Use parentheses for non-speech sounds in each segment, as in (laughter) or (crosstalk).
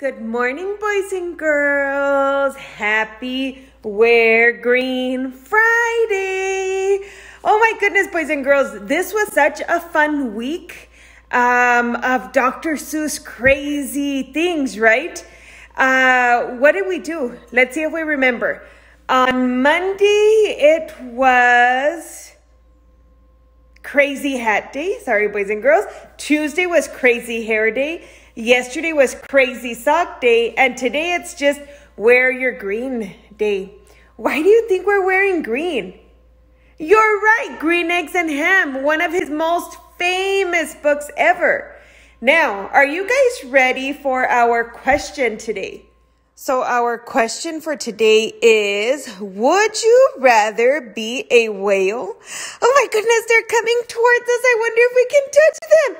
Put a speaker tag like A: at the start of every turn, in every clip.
A: Good morning, boys and girls. Happy Wear Green Friday. Oh my goodness, boys and girls, this was such a fun week um, of Dr. Seuss crazy things, right? Uh, what did we do? Let's see if we remember. On Monday, it was Crazy Hat Day. Sorry, boys and girls. Tuesday was Crazy Hair Day. Yesterday was Crazy Sock Day. And today it's just Wear Your Green Day. Why do you think we're wearing green? You're right, Green Eggs and Ham, one of his most famous books ever. Now, are you guys ready for our question today? So, our question for today is Would you rather be a whale? Oh my goodness, they're coming towards us. I wonder if we can touch them.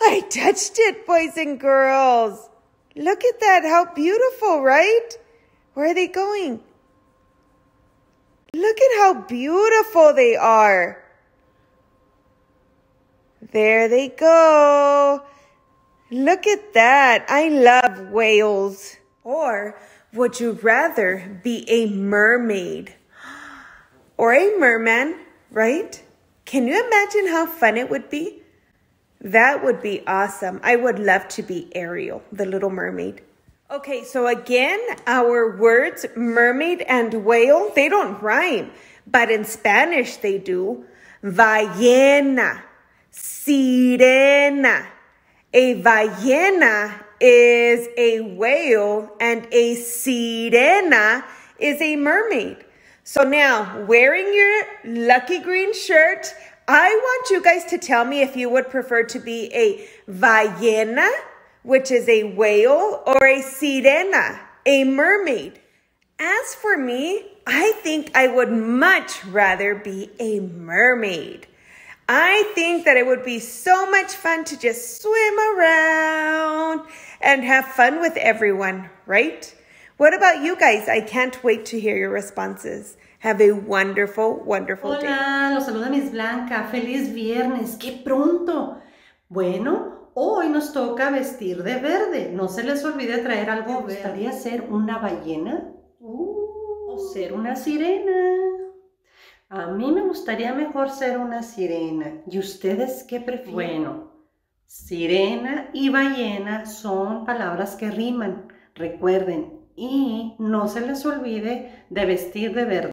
A: (gasps) I touched it, boys and girls. Look at that. How beautiful, right? Where are they going? Look at how beautiful they are. There they go. Look at that. I love whales. Or would you rather be a mermaid or a merman, right? Can you imagine how fun it would be? That would be awesome. I would love to be Ariel, the little mermaid. Okay, so again, our words mermaid and whale, they don't rhyme, but in Spanish they do. Ballena, sirena. A ballena is a whale and a sirena is a mermaid. So now, wearing your lucky green shirt, I want you guys to tell me if you would prefer to be a ballena, which is a whale, or a sirena, a mermaid. As for me, I think I would much rather be a mermaid. I think that it would be so much fun to just swim around and have fun with everyone, right? What about you guys? I can't wait to hear your responses. Have a wonderful, wonderful
B: Hola,
A: day.
B: Hola, los saluda Miss Blanca. Feliz viernes. ¡Qué pronto! Bueno, hoy nos toca vestir de verde. No se les olvide traer algo verde. gustaría ser una ballena uh, o ser una sirena? A mí me gustaría mejor ser una sirena. ¿Y ustedes qué prefieren? Bueno, sirena y ballena son palabras que riman. Recuerden, y no se les olvide de vestir de verde.